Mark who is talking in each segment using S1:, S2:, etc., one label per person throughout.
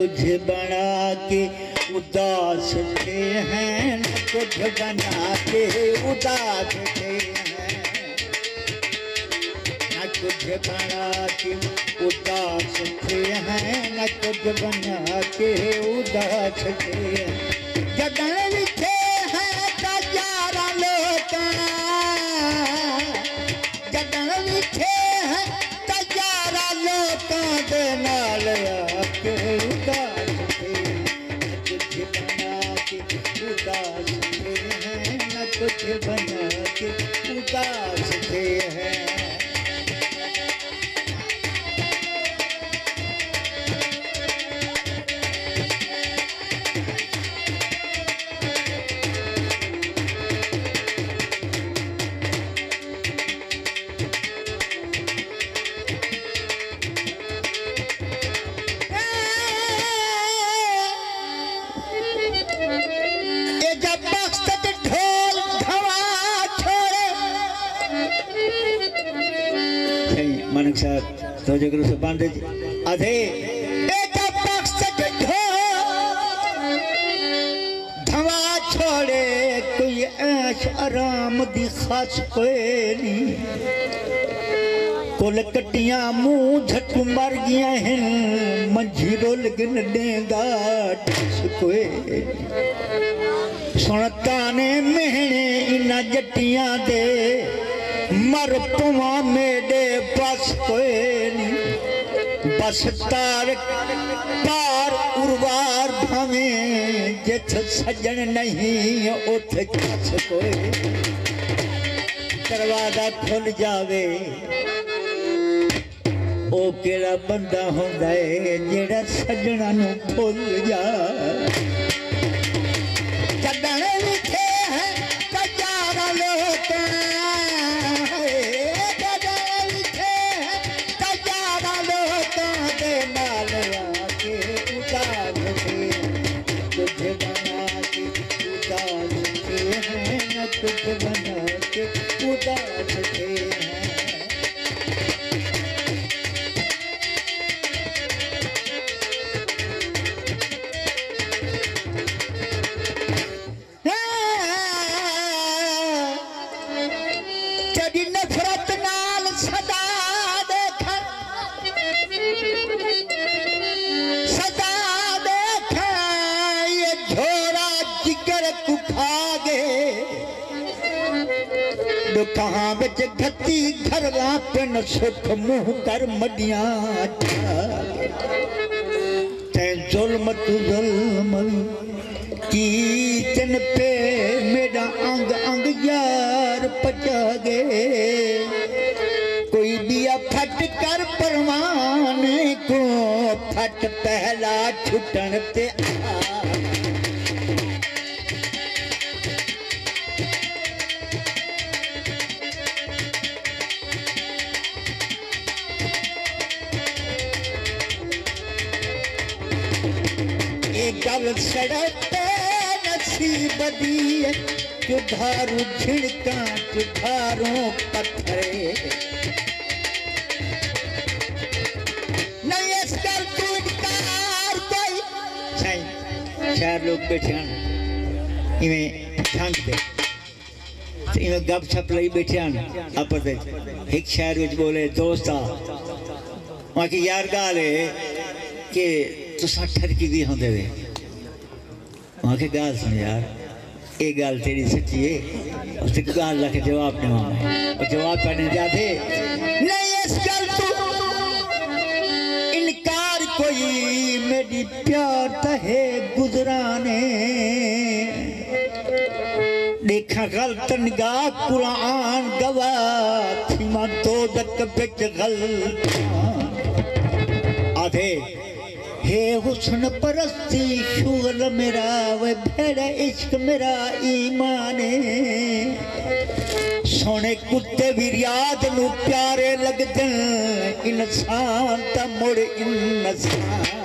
S1: तुझे बना के उदास थे हैं कुछ बना के उदास थे हैं। न कुछ बना के उदास थे हैं, न कुछ बना के उदास थे जगन कुछ बना के उदास साहब तो जगह से बांधे ऐश आराम नहीं मुँह झट मर गया हैं, मंझी रोल गिन देंदा टस कोए सुनता ने महने इना जटियाँ दे, मर पवा मेरे बस तार पार उर्वार भावे, जिथ सजन नहीं उथ कोई दरवाज़ा खुल जावे, ओ केड़ा बंदा होंदा है, जेड़ा सजना नु जा levanta. कहावत घटी घर रातन सुख मुँह कर मडिया जुल्म तु जुल्म कीचन पे मेरा अंग अंग यार पचा गए कोई दिया फट कर परवान, को फट पहला छुटन ते आ। पर सड़ते नसी बदी चुधारू झिड़का चुधारू पत्थरे। चार लोग बैठे इन्हें ठान दे। इन्हें गप छप लई बैठे हैं अपर दे। एक शहर विच बोले, दोस्त आ यार गाल है कि तुसा ठरकी दी होंदे वे। माँ खे ॻाल्हि सुण यार। ये गाल तेरी सच्ची है और सिक ॻाल्हि लाखे जवाब ॾिनो और जवाब पाणे जा थे नहीं, इस गल तो इनकार कोई मेरी प्यार तो है गुजराने। देखा गलत तो निगाह कुरान गवा थी, माँ दो दक बिच गल। आधे हे हुस्न परस्ती शुगल मेरा वे भेड़ा इश्क मेरा ईमान। सोने कुत्ते भी रियाद नु प्यारे लगदे इंसान ता मुड़ इंसान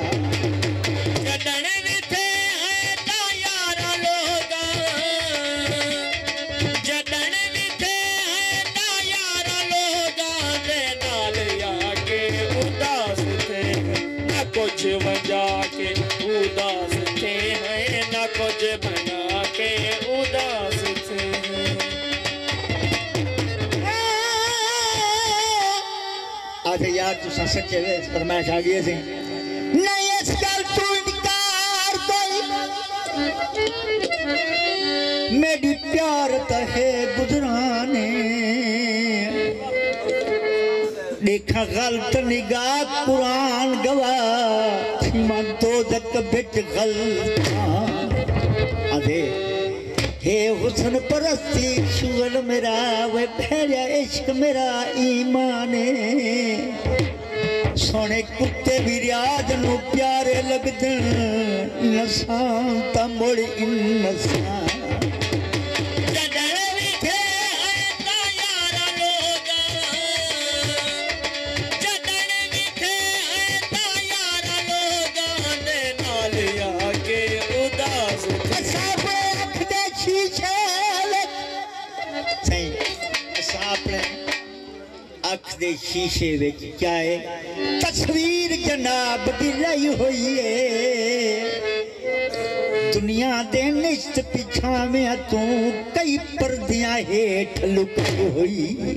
S1: आते यार, तू वे फरमाइश आ गई सी तू मेरी प्यार तहे गुजराने। देखा गलत निगाह कुरान गवाह सीमा दो जक बिच गलत अदे हे हुसन परस्ती शुगल मेरा, वे भैया इश्क मेरा ईमान। सोने कुत्ते भी रियाज न प्यारे लगद नसा मुड़ इंसान अख दे शीशे विच क्या है तस्वीर जनाब दी लाई होई है दुनिया दे निश्त पिछावे तू कई पर्दियां हेठ लुकी हुई है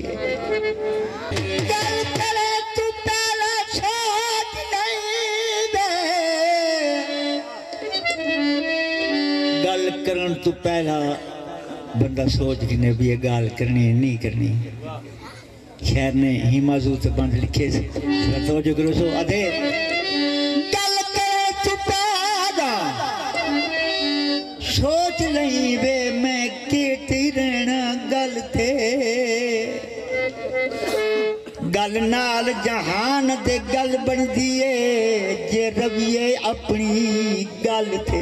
S1: गल करे तू पहला सोच नहीं दे गल ਕਰਨ ਤੋਂ ਪਹਿਲਾਂ खैर ने ही मौजूद से बंद लिखे तो गल के सोच नहीं बे मैं केती रहना गल ते गल नाल जहान दे गल बन दिए जे रविए अपनी गल थे।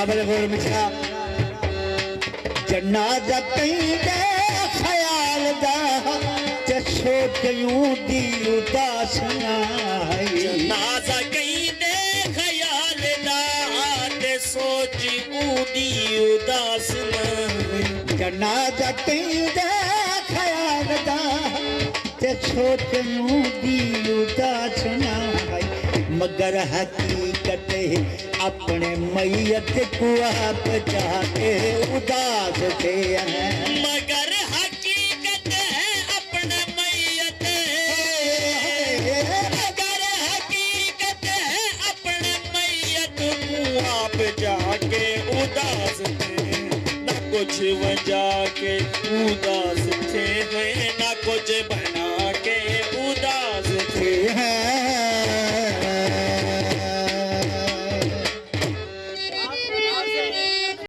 S1: साबर गुरमिठा जनाजा कई दे ख्याल दा चशो कयूं दी उदासना जनाजा कई दे ख्याल दा ते
S2: सोच उदी उदासना जनाजा कई दे ख्याल दा ते सोच कयूं दी उदासना मगर हकी संकट अपने मैयत को आप जाके उदास थे मगर हकीकत है अपने मैयत। मगर हकीकत है अपने मैयत। को आप जाके उदास थे ना कुछ वजह के उदास